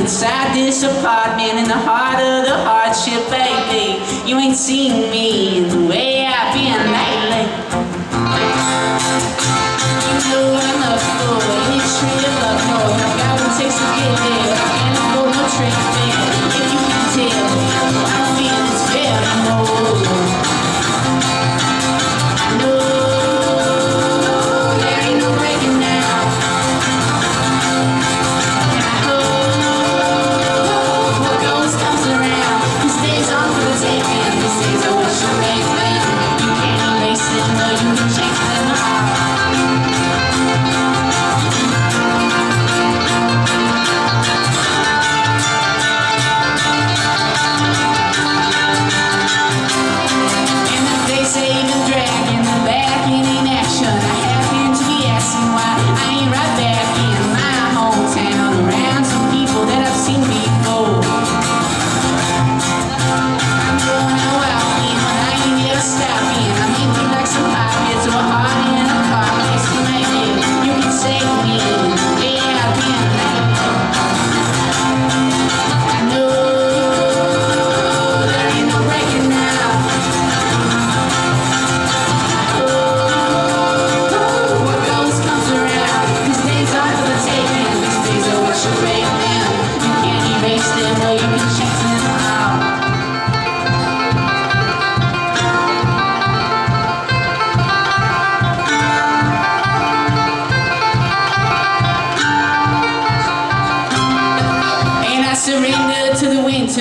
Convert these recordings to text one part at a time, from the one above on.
inside this apartment in the heart of the hardship, baby. You ain't seen me in the way.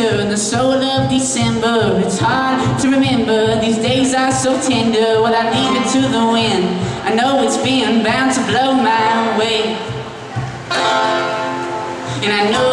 tender in the soul of December. It's hard to remember, these days are so tender. Well, I leave it to the wind? I know it's being bound to blow my way. And I know